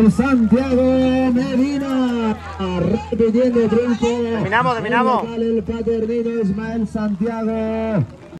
Ismael Santiago Medina. Repitiendo triunfo. Terminamos, terminamos. El paternino Ismael Santiago.